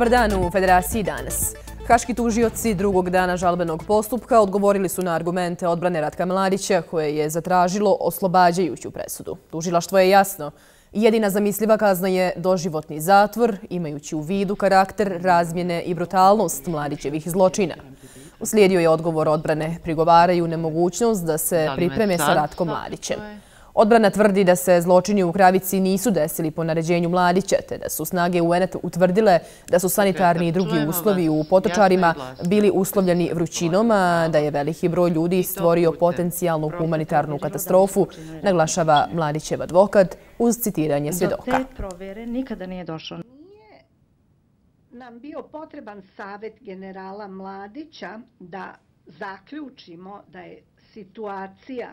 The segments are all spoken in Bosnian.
Dobar dan u Federaciji danas. Haški tužioci drugog dana žalbenog postupka odgovorili su na argumente odbrane Ratka Mladića koje je zatražilo oslobađajuću presudu. Tužilaštvo je jasno. Jedina zamisliva kazna je doživotni zatvor, imajući u vidu karakter, razmjene i brutalnost Mladićevih zločina. Uslijedio je odgovor odbrane prigovaraju nemogućnost da se pripreme sa Ratkom Mladićem. Odbrana tvrdi da se zločini u Kravici nisu desili po naređenju mladića, te da su snage UN utvrdile da su sanitarni i drugi uslovi u potočarima bili uslovljeni vrućinom, a da je veliki broj ljudi stvorio potencijalnu humanitarnu katastrofu, naglašava mladićev advokat uz citiranje svjedoka. Do te provere nikada nije došlo. Nam bio potreban savjet generala Mladića da zaključimo da je situacija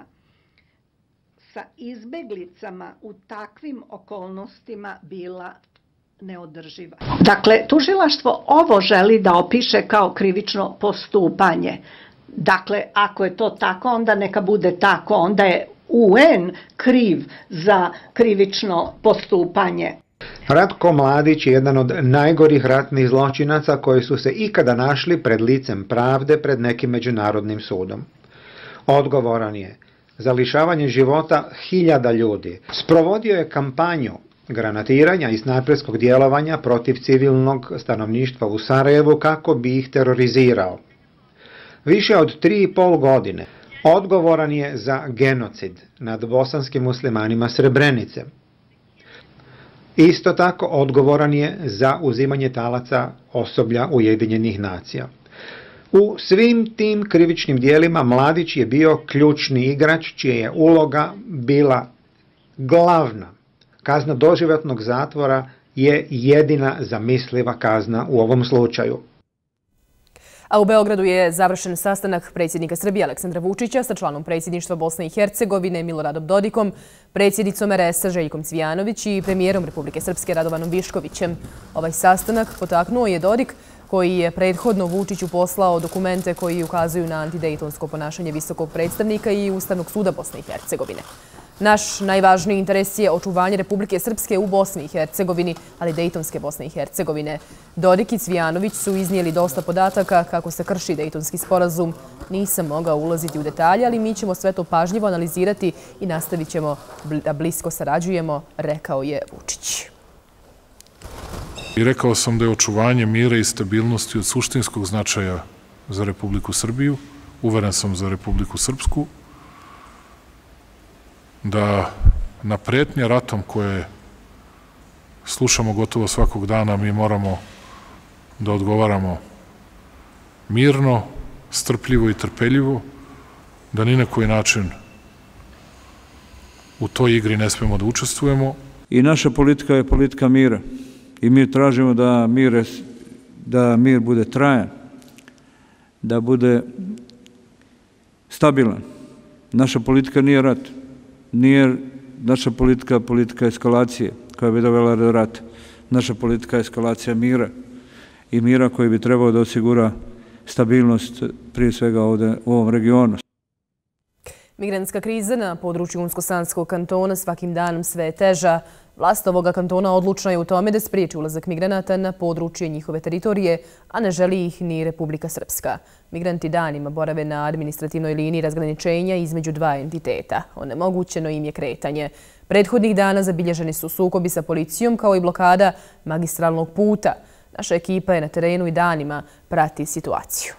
sa izbeglicama u takvim okolnostima bila neodrživa. Dakle, tužilaštvo ovo želi da opiše kao krivično postupanje. Dakle, ako je to tako, onda neka bude tako. Onda je UN kriv za krivično postupanje. Ratko Mladić je jedan od najgorih ratnih zločinaca koji su se ikada našli pred licem pravde pred nekim međunarodnim sudom. Odgovoran je za lišavanje života hiljada ljudi. Sprovodio je kampanju granatiranja i snajperskog djelovanja protiv civilnog stanovništva u Sarajevu kako bi ih terorizirao. Više od tri i pol godine odgovoran je za genocid nad bosanskim muslimanima Srebrenice. Isto tako odgovoran je za uzimanje talaca osoblja Ujedinjenih nacija. U svim tim krivičnim dijelima Mladić je bio ključni igrač čija je uloga bila glavna. Kazna doživotnog zatvora je jedina zamisliva kazna u ovom slučaju. A u Beogradu je završen sastanak predsjednika Srbije Aleksandra Vučića sa članom predsjedništva Bosne i Hercegovine Miloradom Dodikom, predsjednicom RS-a Željkom Cvijanović i premijerom Republike Srpske Radovanom Viškovićem. Ovaj sastanak potaknuo je Dodik koji je prethodno Vučiću poslao dokumente koji ukazuju na antidejtonsko ponašanje visokog predstavnika i Ustavnog suda Bosne i Hercegovine. Naš najvažniji interes je očuvanje Republike Srpske u Bosni i Hercegovini, ali Dejtonske Bosne i Hercegovine. Dodik i Cvijanović su iznijeli dosta podataka kako se krši Dejtonski sporazum. Nisam mogao ulaziti u detalje, ali mi ćemo sve to pažljivo analizirati i nastavit ćemo da blisko sarađujemo, rekao je Vučić. I rekao sam da je očuvanje mira i stabilnosti od suštinskog značaja za Republiku Srbiju, uveren sam za Republiku Srpsku, da na pretnje ratom koje slušamo gotovo svakog dana, mi moramo da odgovaramo mirno, strpljivo i trpeljivo, da ni na koji način u toj igri ne smemo da učestvujemo. I naša politika je politika mira i mi tražimo da mir, da mir bude trajan, da bude stabilan. Naša politika nije rat, nije naša politika politika eskalacije koja bi dovela do rata. Naša politika je eskalacija mira i mira koji bi trebao da osigura stabilnost prije svega ovde u ovom regionu. Migrantska kriza na području Unsko-Sanskog kantona svakim danom sve je teža. Vlast ovoga kantona odlučna je u tome da spriječi ulazak migranata na područje njihove teritorije, a ne želi ih ni Republika Srpska. Migranti danima borave na administrativnoj liniji razgraničenja između dva entiteta. Onemogućeno im je kretanje. Prethodnih dana zabilježeni su sukobi sa policijom kao i blokada magistralnog puta. Naša ekipa je na terenu i danima prati situaciju.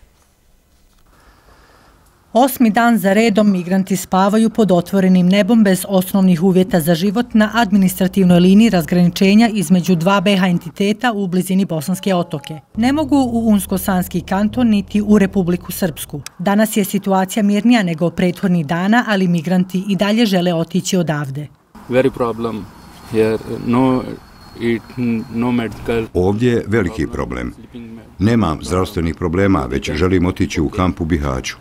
Osmi dan za redom migranti spavaju pod otvorenim nebom bez osnovnih uvjeta za život na administrativnoj liniji razgraničenja između dva BH entiteta u blizini Bosanske otoke. Ne mogu u Unsko-Sanski kanton niti u Republiku Srpsku. Danas je situacija mirnija nego prethodnih dana, ali migranti i dalje žele otići odavde. Very problem here. No No medical. Ovdje je veliki problem. Nemam zdravstvenih problema, već želim otići u kamp u Bihaću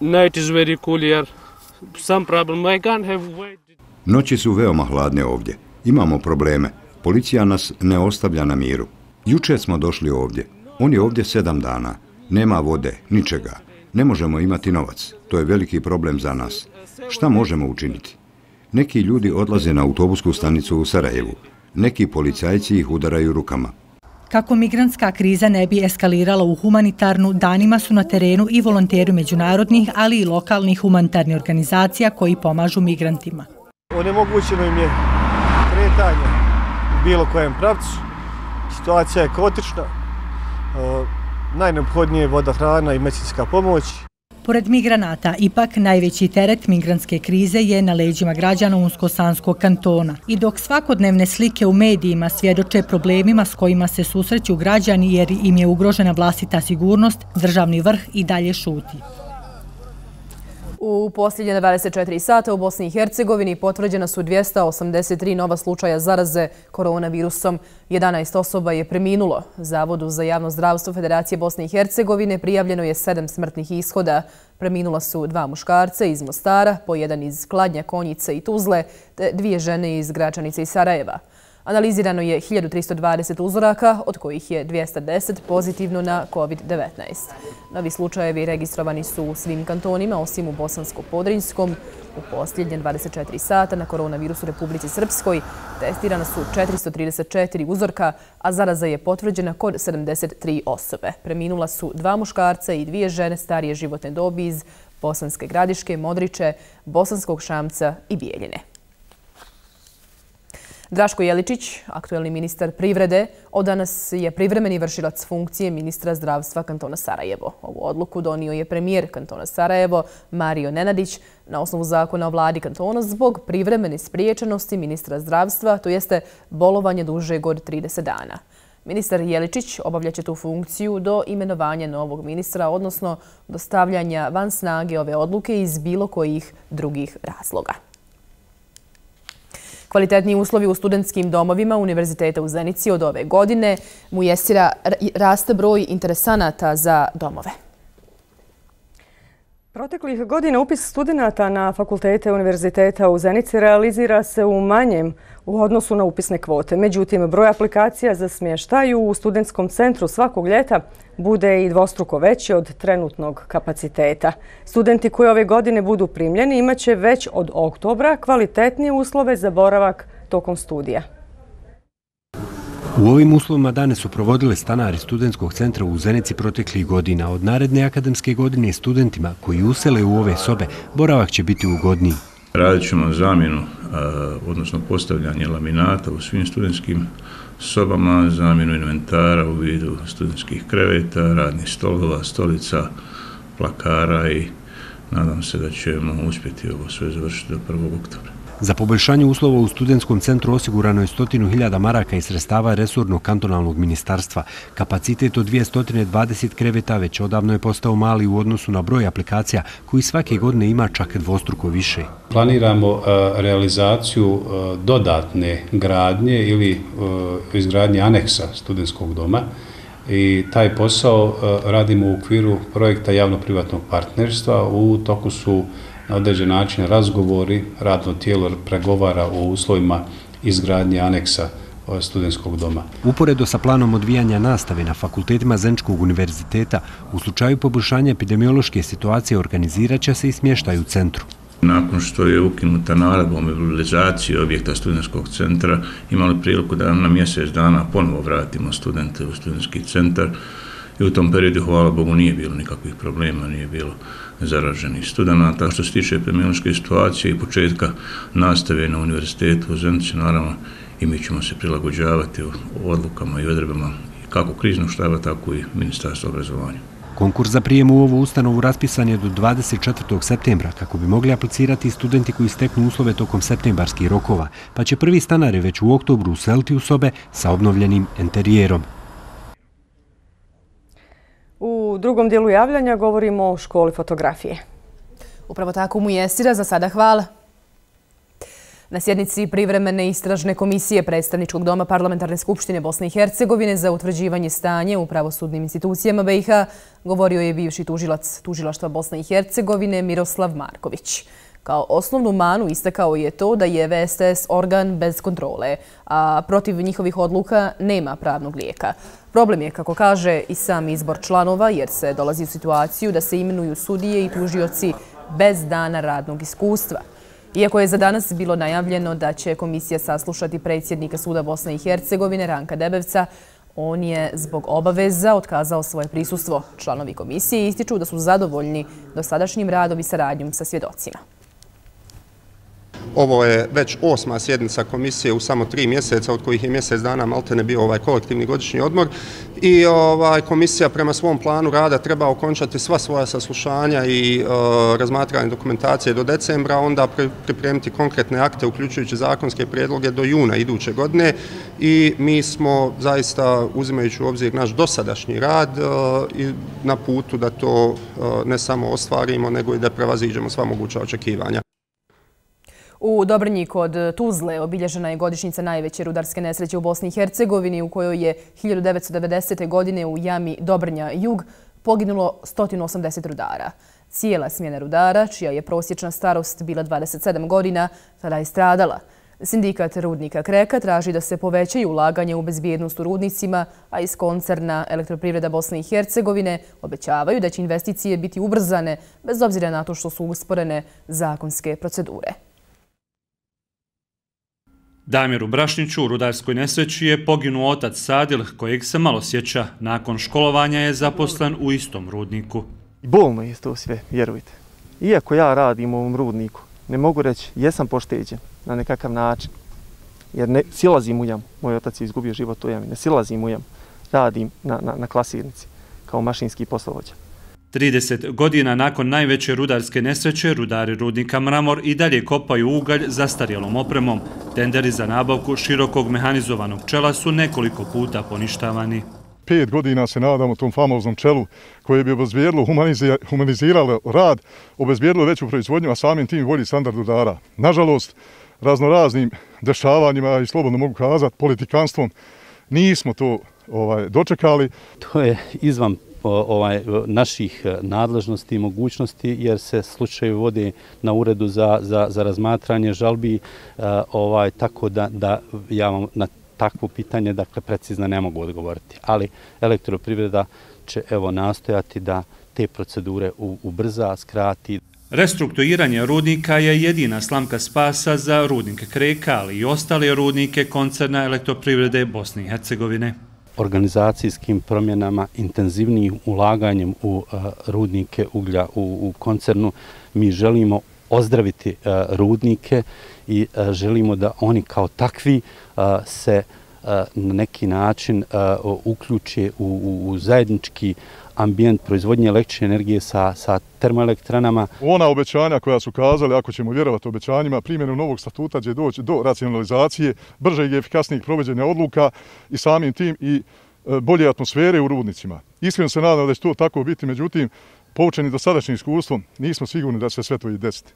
night is very cool here. Some problem. I can't have waited. Noći su veoma hladne ovdje. Imamo probleme. Policija nas ne ostavlja na miru. Juče smo došli ovdje. On je ovdje sedam dana. Nema vode, ničega. Ne možemo imati novac. To je veliki problem za nas. Šta možemo učiniti? Neki ljudi odlaze na autobusku stanicu u Sarajevu. Neki policajci ih udaraju rukama. Kako migrantska kriza ne bi eskalirala u humanitarnu, danima su na terenu i volonteri međunarodnih, ali i lokalnih humanitarnih organizacija koji pomažu migrantima. Onemogućeno im je kretanje u bilo kojem pravcu. Situacija je kotična. Najneophodnije je voda, hrana i medicinska pomoć. Pored migranata, ipak najveći teret migrantske krize je na leđima građana Unsko-Sanskog kantona. I dok svakodnevne slike u medijima svjedoče problemima s kojima se susreću građani jer im je ugrožena vlastita sigurnost, državni vrh i dalje šuti. U posljednje 24 sata u Bosni i Hercegovini potvrđena su 283 nova slučaja zaraze koronavirusom. 11 osoba je preminulo. Zavodu za javno zdravstvo Federacije Bosne i Hercegovine prijavljeno je 7 smrtnih ishoda. Preminula su dva muškarca iz Mostara, po jedan iz Kladnja, Konjice i Tuzle, te dvije žene iz Gračanice i Sarajeva. Analizirano je 1320 uzoraka, od kojih je 210 pozitivno na COVID-19. Novi slučajevi registrovani su u svim kantonima, osim u Bosansko-Podrinjskom. U posljednje 24 sata na koronavirusu Republici Srpskoj testirana su 434 uzorka, a zaraza je potvrđena kod 73 osobe. Preminula su dva muškarca i dvije žene starije životne dobi iz Bosanske gradiške, Modriče, Bosanskog šamca i Bijeljine. Draško Jeličić, aktuelni ministar privrede, od danas je privremeni vršilac funkcije ministra zdravstva kantona Sarajevo. Ovu odluku donio je premijer kantona Sarajevo, Mario Nenadić, na osnovu zakona o vladi kantona zbog privremene spriječenosti ministra zdravstva, to jeste bolovanje duže god 30 dana. Ministar Jeličić obavljaće tu funkciju do imenovanja novog ministra, odnosno do stavljanja van snage ove odluke iz bilo kojih drugih razloga. Kvalitetni uslovi u studentskim domovima Univerziteta u Zenici od ove godine mu jesira raste broj interesanata za domove. Proteklih godina upis studenta na fakultete Univerziteta u Zenici realizira se u manjem u odnosu na upisne kvote. Međutim, broj aplikacija za smještaj u studentskom centru svakog ljeta bude i dvostruko veći od trenutnog kapaciteta. Studenti koji ove godine budu primljeni imaće već od oktobra kvalitetnije uslove za boravak tokom studija. U ovim uslovima dane su provodile stanari studentskog centra u Zenici proteklih godina. Od naredne akademske godine studentima koji usele u ove sobe, boravak će biti ugodniji. Radit ćemo zamjenu, odnosno postavljanje laminata u svim studentskim sobama, zamjenu inventara u vidu studentskih kreveta, radnih stolova, stolica, plakara i nadam se da ćemo uspjeti ovo sve završiti do 1. oktobra. Za poboljšanje uslova u studentskom centru osigurano je stotinu hiljada maraka i sredstava resurnog kantonalnog ministarstva. Kapacitet od 220 kreveta već odavno je postao mali u odnosu na broj aplikacija koji svake godine ima čak dvostruko više. Planiramo e, realizaciju e, dodatne gradnje ili e, izgradnje aneksa studentskog doma i taj posao radimo u okviru projekta javno-privatnog partnerstva. U toku su na određen način razgovori, radno tijelo pregovara o uslovima izgradnje aneksa studentskog doma. Uporedo sa planom odvijanja nastave na fakultetima Zenčkog univerziteta, u slučaju poboljšanja epidemiološke situacije organizirat će se i smještaj u centru. Nakon što je ukinuta o mobilizaciji objekta studentskog centra, imali priliku da na mjesec dana ponovo vratimo studente u studentski centar i u tom periodu, hvala Bogu, nije bilo nikakvih problema, nije bilo zaraženih studenta. Što se tiče epidemiološke situacije i početka nastave na univerzitetu u Zenici, naravno i mi ćemo se prilagođavati u odlukama i odrebama kako kriznog štaba, tako i ministarstva obrazovanja. Konkurs za prijem u ovu ustanovu raspisan je do 24. septembra kako bi mogli aplicirati studenti koji steknu uslove tokom septembarskih rokova, pa će prvi stanari već u oktobru useliti u sobe sa obnovljenim enterijerom. U drugom dijelu javljanja govorimo o školi fotografije. Upravo tako mu jesira. Za sada hvala. Na sjednici privremene istražne komisije predstavničkog doma Parlamentarne skupštine Bosne i Hercegovine za utvrđivanje stanje u pravosudnim institucijama BiH govorio je bivši tužilac tužilaštva Bosne i Hercegovine Miroslav Marković. Kao osnovnu manu istakao je to da je VSS organ bez kontrole, a protiv njihovih odluka nema pravnog lijeka. Problem je, kako kaže, i sam izbor članova, jer se dolazi u situaciju da se imenuju sudije i tužioci bez dana radnog iskustva. Iako je za danas bilo najavljeno da će komisija saslušati predsjednika Suda Bosne i Hercegovine, Ranka Debevca, On je zbog obaveza otkazao svoje prisustvo. Članovi komisije ističu da su zadovoljni dosadašnjim radom i saradnjom sa svjedocima. Ovo je već osma sjednica komisije u samo tri mjeseca, od kojih je mjesec dana malte ne bio ovaj kolektivni godišnji odmor. I ovaj, komisija prema svom planu rada treba okončati sva svoja saslušanja i e, razmatranje dokumentacije do decembra, onda pripremiti konkretne akte, uključujući zakonske prijedloge do juna iduće godine. I mi smo zaista, uzimajući u obzir naš dosadašnji rad, e, na putu da to e, ne samo ostvarimo, nego i da prevaziđemo sva moguća očekivanja. U Dobrnji kod Tuzle obilježena je godišnjica najveće rudarske nesreće u Bosni i Hercegovini u kojoj je 1990. godine u jami Dobrnja Jug poginulo 180 rudara. Cijela smjena rudara, čija je prosječna starost bila 27 godina, tada je stradala. Sindikat rudnika Kreka traži da se povećaju ulaganje u bezbjednost u rudnicima, a iz koncerna elektroprivreda Bosne i Hercegovine obećavaju da će investicije biti ubrzane bez obzira na to što su usporene zakonske procedure. Damiru Brašniću u rudarskoj nesreći je poginuo otac Sadil, kojeg se malo sjeća. Nakon školovanja je zaposlen u istom rudniku. Bolno je to sve, vjerujte. Iako ja radim u ovom rudniku, ne mogu reći, jesam pošteđen na nekakav način. Jer ne silazim u jam. Moj otac je izgubio život u jam. Ne silazim u jam. Radim na, na, na klasirnici kao mašinski poslovođa. 30 godina nakon najveće rudarske nesreće, rudari rudnika Mramor i dalje kopaju ugalj za starijelom opremom. Tenderi za nabavku širokog mehanizovanog čela su nekoliko puta poništavani. Pet godina se nadamo tom famoznom čelu koje bi obezbijedilo, humaniziralo rad, obezbijedilo veću proizvodnju, a samim tim bolji standard rudara. Nažalost, raznoraznim dešavanjima i slobodno mogu kazati, politikanstvom, nismo to ovaj dočekali. To je izvan ovaj naših e, nadležnosti i mogućnosti jer se slučaju vode na uredu za, za, za razmatranje žalbi e, ovaj tako da, da ja vam na takvo pitanje dakle precizno ne mogu odgovoriti ali elektroprivreda će evo nastojati da te procedure ubrza, skrati. Restrukturiranje rudnika je jedina slamka spasa za rudnike Kreka, ali i ostale rudnike koncerna elektroprivrede Bosne i Hercegovine organizacijskim promjenama, intenzivnijim ulaganjem u eh, rudnike uglja u, u koncernu, mi želimo ozdraviti eh, rudnike i eh, želimo da oni kao takvi se na neki način uključe u, u, u zajednički ambijent proizvodnje električne energije sa, sa termoelektranama. Ona obećanja koja su kazali, ako ćemo vjerovati obećanjima, primjenu novog statuta će doći do racionalizacije, brže i efikasnijih provođenja odluka i samim tim i e, bolje atmosfere u rudnicima. Iskreno se nadam da će to tako biti, međutim, poučeni do sadašnjim iskustvom, nismo sigurni da će se sve to i desiti.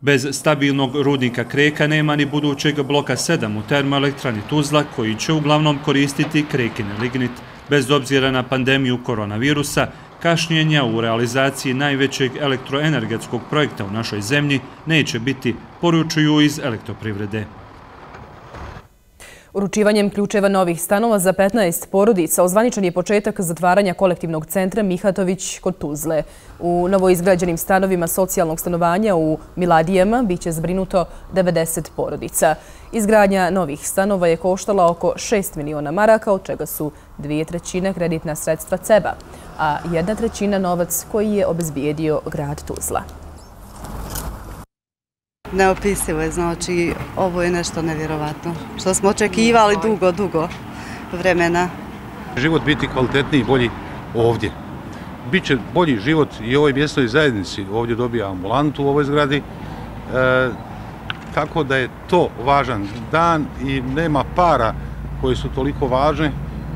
Bez stabilnog rudnika Kreka nema ni budućeg bloka 7 u termoelektrani Tuzla, koji će uglavnom koristiti Krekine lignit. Bez obzira na pandemiju koronavirusa, kašnjenja u realizaciji najvećeg elektroenergetskog projekta u našoj zemlji neće biti, poručuju iz elektroprivrede. Uručivanjem ključeva novih stanova za 15 porodica ozvaničan je početak zatvaranja kolektivnog centra Mihatović kod Tuzle. U novoizgrađenim stanovima socijalnog stanovanja u Miladijama biće zbrinuto 90 porodica. Izgradnja novih stanova je koštala oko 6 miliona maraka, od čega su dvije trećine kreditna sredstva CEBA, a jedna trećina novac koji je obezbijedio grad Tuzla. Neopisivo je, znači ovo je nešto nevjerovatno. Što smo očekivali dugo, dugo vremena. Život biti kvalitetniji i bolji ovdje. Biće bolji život i ovoj mjestnoj zajednici. Ovdje dobija ambulantu u ovoj zgradi. E, tako da je to važan dan i nema para koje su toliko važne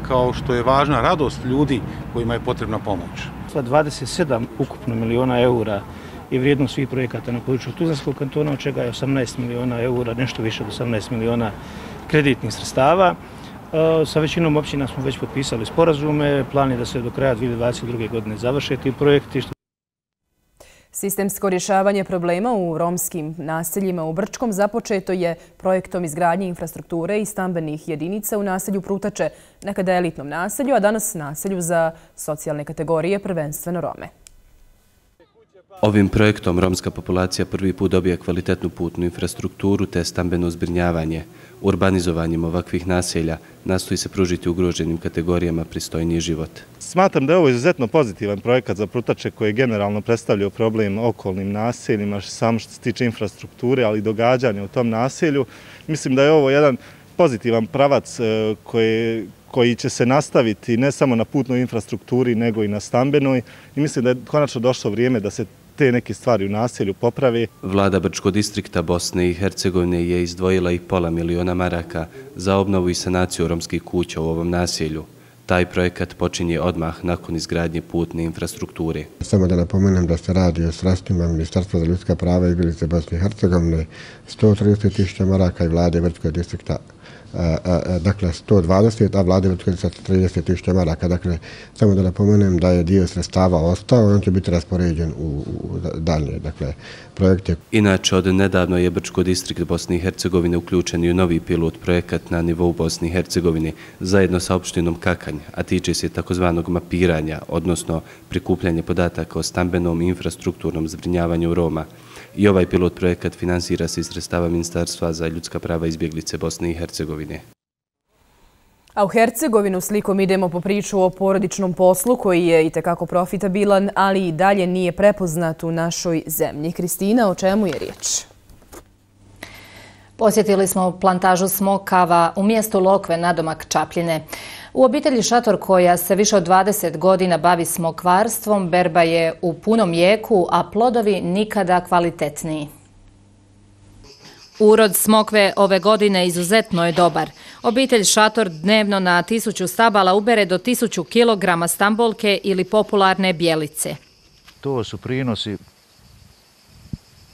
kao što je važna radost ljudi kojima je potrebna pomoć. 27 ukupno miliona eura i vrijednost svih projekata na području Tuzlanskog kantona, od čega je 18 miliona eura, nešto više od 18 miliona kreditnih sredstava. E, sa većinom općina smo već potpisali sporazume, plan je da se do kraja 2022. godine završe ti projekti. Sistemsko rješavanje problema u romskim naseljima u Brčkom započeto je projektom izgradnje infrastrukture i stambenih jedinica u naselju Prutače, nekada elitnom naselju, a danas naselju za socijalne kategorije, prvenstveno Rome. Ovim projektom romska populacija prvi put dobija kvalitetnu putnu infrastrukturu te stambeno zbrinjavanje. Urbanizovanjem ovakvih naselja nastoji se pružiti ugroženim kategorijama pristojniji život. Smatram da je ovo izuzetno pozitivan projekat za Prutače koji generalno predstavljaju problem okolnim naseljima, samo što se tiče infrastrukture, ali i događanja u tom naselju. Mislim da je ovo jedan pozitivan pravac e, koji, koji će se nastaviti ne samo na putnoj infrastrukturi, nego i na stambenoj. I mislim da je konačno došlo vrijeme da se te neke stvari u naselju popravi. Vlada Brčko distrikta Bosne i Hercegovine je izdvojila i pola miliona maraka za obnovu i sanaciju romskih kuća u ovom naselju. Taj projekat počinje odmah nakon izgradnje putne infrastrukture. Samo da napomenem da se radi o sredstvima Ministarstva za ljudska prava i Iglice Bosne i Hercegovine 130.000 maraka i vlade Brčko distrikta dakle 120, a vlade već sa 30 tisuća maraka. Dakle, samo da napomenem da je dio sredstava ostao, on će biti raspoređen u, dalje dakle, projekte. Inače, od nedavno je Brčko distrikt Bosne i Hercegovine uključen i u novi pilot projekat na nivou Bosne i Hercegovine zajedno sa opštinom Kakanj, a tiče se takozvanog mapiranja, odnosno prikupljanje podataka o stambenom i infrastrukturnom zbrinjavanju Roma. I ovaj pilot projekat finansira se iz sredstava Ministarstva za ljudska prava izbjeglice Bosne i Hercegovine. A u Hercegovinu slikom idemo po priču o porodičnom poslu koji je i tekako profitabilan, ali i dalje nije prepoznat u našoj zemlji. Kristina, o čemu je riječ? Posjetili smo plantažu smokava u mjestu Lokve na domak Čapljine. U obitelji Šator koja se više od 20 godina bavi smokvarstvom, berba je u punom jeku, a plodovi nikada kvalitetniji. Urod smokve ove godine izuzetno je dobar. Obitelj Šator dnevno na tisuću stabala ubere do tisuću kilograma stambolke ili popularne bijelice. To su prinosi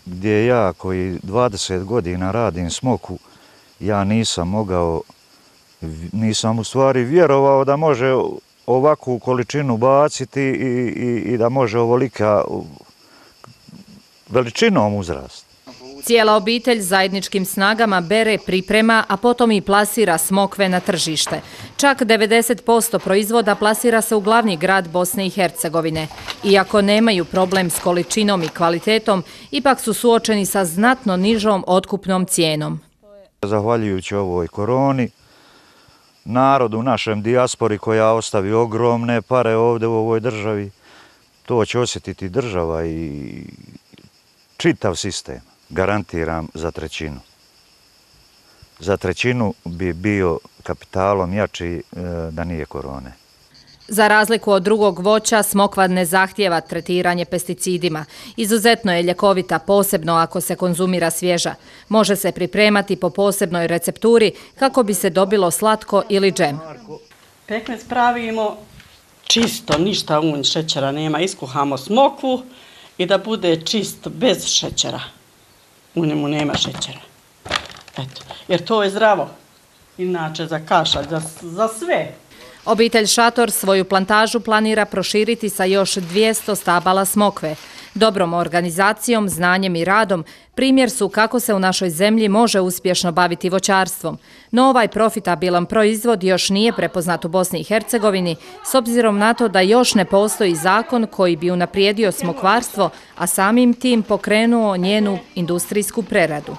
gdje ja koji 20 godina radim smoku, ja nisam mogao nisam u stvari vjerovao da može ovakvu količinu baciti i, i, i da može ovolika veličinom uzrast. Cijela obitelj zajedničkim snagama bere, priprema, a potom i plasira smokve na tržište. Čak 90% proizvoda plasira se u glavni grad Bosne i Hercegovine. Iako nemaju problem s količinom i kvalitetom, ipak su suočeni sa znatno nižom otkupnom cijenom. Zahvaljujući ovoj koroni, narod u našem dijaspori koja ostavi ogromne pare ovde u ovoj državi, to će osjetiti država i čitav sistem. Garantiram za trećinu. Za trećinu bi bio kapitalom jači e, da nije korone. Za razliku od drugog voća, smokva ne zahtjeva tretiranje pesticidima. Izuzetno je ljekovita, posebno ako se konzumira svježa. Može se pripremati po posebnoj recepturi kako bi se dobilo slatko ili džem. Pekmec pravimo čisto, ništa unj šećera nema. Iskuhamo smokvu i da bude čist, bez šećera. U njemu nema šećera. Eto, jer to je zdravo. Inače, za kašalj, za, za sve. Obitelj Šator svoju plantažu planira proširiti sa još 200 stabala smokve. Dobrom organizacijom, znanjem i radom primjer su kako se u našoj zemlji može uspješno baviti voćarstvom. No ovaj profitabilan proizvod još nije prepoznat u Bosni i Hercegovini s obzirom na to da još ne postoji zakon koji bi unaprijedio smokvarstvo, a samim tim pokrenuo njenu industrijsku preradu.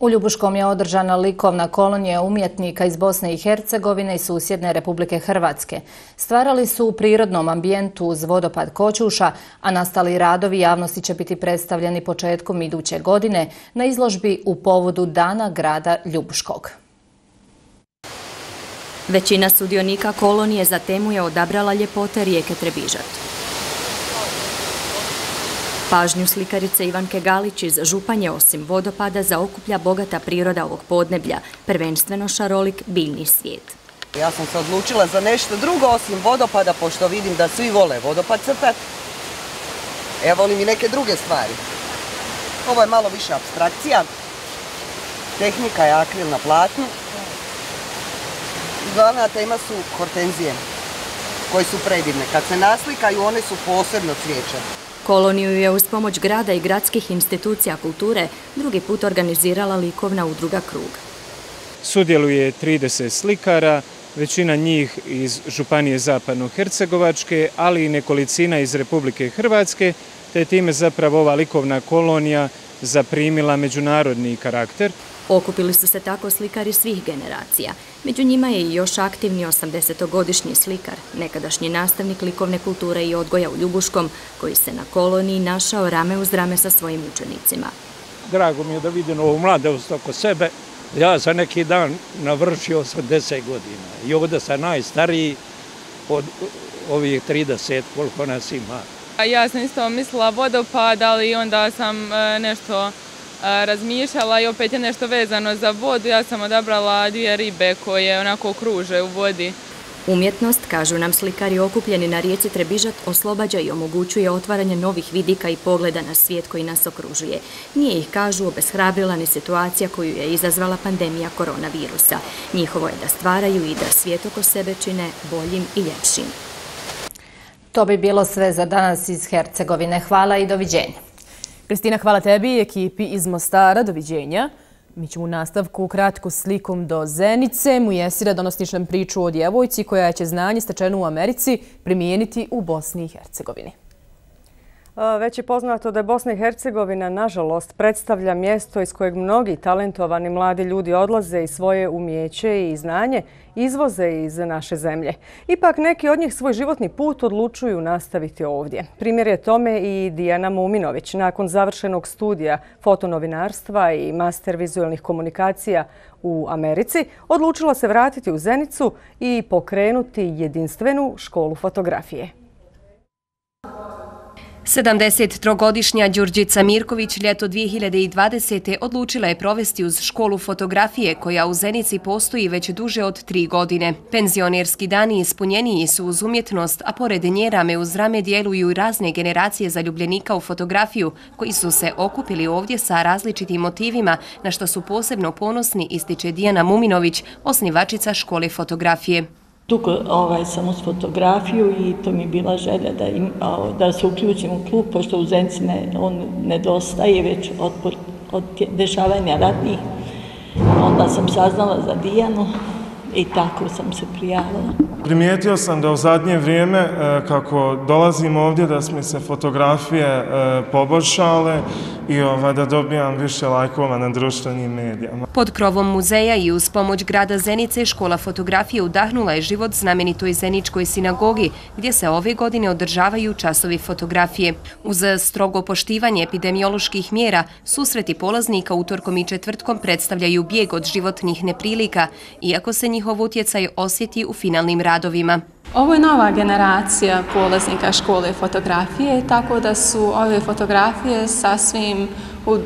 U Ljubuškom je održana likovna kolonija umjetnika iz Bosne i Hercegovine i susjedne Republike Hrvatske. Stvarali su u prirodnom ambijentu uz vodopad Koćuša, a nastali radovi javnosti će biti predstavljeni početkom iduće godine na izložbi u povodu Dana grada Ljubuškog. Većina sudionika kolonije za temu je odabrala ljepote rijeke Trebižat. Pažnju slikarice Ivanke Galić iz Županje osim vodopada zaokuplja bogata priroda ovog podneblja, prvenstveno šarolik biljni svijet. Ja sam se odlučila za nešto drugo osim vodopada, pošto vidim da svi vole vodopad crtati. E, ja volim i neke druge stvari. Ovo je malo više abstrakcija. Tehnika je akril na platnu. Glavna tema su hortenzije, koje su predivne. Kad se naslikaju, one su posebno cvijeće. Koloniju je uz pomoć grada i gradskih institucija kulture drugi put organizirala likovna udruga Krug. Sudjeluje 30 slikara većina njih iz Županije Zapadno-Hercegovačke, ali i nekolicina iz Republike Hrvatske, te time zapravo ova likovna kolonija zaprimila međunarodni karakter. Okupili su se tako slikari svih generacija. Među njima je i još aktivni 80-godišnji slikar, nekadašnji nastavnik likovne kulture i odgoja u Ljubuškom, koji se na koloniji našao rame uz rame sa svojim učenicima. Drago mi je da vidim ovu mladost oko sebe. Ja sam neki dan navršio 80 godina i ovdje sam najstariji od ovih 30 koliko nas ima. Ja sam isto mislila vodopad, ali onda sam e, nešto razmišljala i opet je nešto vezano za vodu. Ja sam odabrala dvije ribe koje onako kruže u vodi. Umjetnost, kažu nam slikari okupljeni na rijeci Trebižat, oslobađa i omogućuje otvaranje novih vidika i pogleda na svijet koji nas okružuje. Nije ih, kažu, obeshrabrila ni situacija koju je izazvala pandemija koronavirusa. Njihovo je da stvaraju i da svijet oko sebe čine boljim i ljepšim. To bi bilo sve za danas iz Hercegovine. Hvala i doviđenja. Kristina, hvala tebi i ekipi iz Mostara. Doviđenja. Mi ćemo u nastavku kratko slikom do Zenice. Mu jesira donosniš nam priču o djevojci koja će znanje stečeno u Americi primijeniti u Bosni i Hercegovini. Već je poznato da je Bosna i Hercegovina, nažalost, predstavlja mjesto iz kojeg mnogi talentovani mladi ljudi odlaze i svoje umjeće i znanje izvoze iz naše zemlje. Ipak neki od njih svoj životni put odlučuju nastaviti ovdje. Primjer je tome i Dijana Muminović. Nakon završenog studija fotonovinarstva i master vizualnih komunikacija u Americi, odlučila se vratiti u Zenicu i pokrenuti jedinstvenu školu fotografije. 73-godišnja Đurđica Mirković ljeto 2020. odlučila je provesti uz školu fotografije koja u Zenici postoji već duže od tri godine. Penzionerski dani ispunjeniji su uz umjetnost, a pored nje rame uz rame dijeluju i razne generacije zaljubljenika u fotografiju koji su se okupili ovdje sa različitim motivima na što su posebno ponosni ističe Dijana Muminović, osnivačica škole fotografije. Dugo ovaj, sam uz fotografiju i to mi je bila želja da, im, da se uključim u klub, pošto u Zenci ne, on nedostaje već od, od dešavanja ratnih. Onda sam saznala za Dijanu i tako sam se prijavila. Primijetio sam da u zadnje vrijeme, e, kako dolazim ovdje, da smo se fotografije e, poboljšale i ovaj, da dobijam više lajkova na društvenim medijama. Pod krovom muzeja i uz pomoć grada Zenice, škola fotografije udahnula je život znamenitoj Zeničkoj sinagogi, gdje se ove godine održavaju časovi fotografije. Uz strogo poštivanje epidemioloških mjera, susreti polaznika utorkom i četvrtkom predstavljaju bijeg od životnih neprilika, iako se njihov utjecaj osjeti u finalnim radovima. Ovo je nova generacija polaznika škole fotografije, tako da su ove fotografije sasvim u,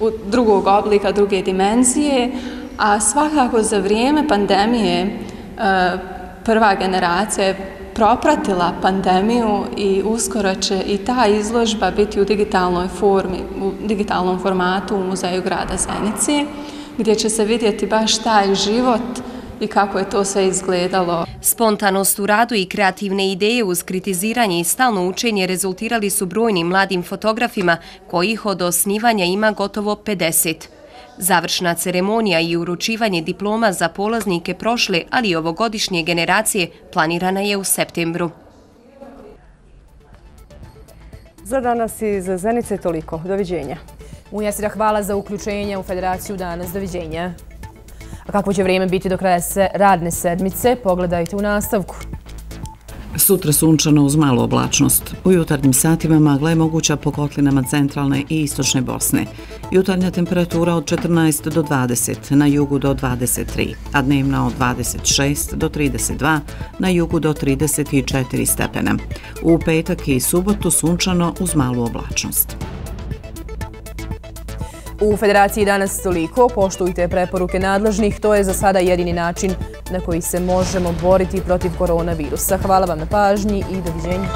u drugog oblika, druge dimenzije, a svakako za vrijeme pandemije e, prva generacija je propratila pandemiju i uskoro će i ta izložba biti u digitalnoj formi, u digitalnom formatu u Muzeju grada Zenici, gdje će se vidjeti baš taj život i kako je to sve izgledalo. Spontanost u radu i kreativne ideje uz kritiziranje i stalno učenje rezultirali su brojnim mladim fotografima kojih od osnivanja ima gotovo 50. Završna ceremonija i uručivanje diploma za polaznike prošle, ali i ovogodišnje generacije planirana je u septembru. Za danas iz Zenice toliko. Doviđenja. Unjasira hvala za uključenje u Federaciju danas. Doviđenja. A kako će vrijeme biti do kraja se radne sedmice, pogledajte u nastavku. Sutra sunčano uz malu oblačnost. U jutarnjim satima magla je moguća po kotlinama centralne i istočne Bosne. Jutarnja temperatura od 14 do 20, na jugu do 23, a dnevna od 26 do 32, na jugu do 34 stepena. U petak i subotu sunčano uz malu oblačnost. U Federaciji danas toliko, poštujte preporuke nadležnih, to je za sada jedini način na koji se možemo boriti protiv koronavirusa. Hvala vam na pažnji i doviđenju.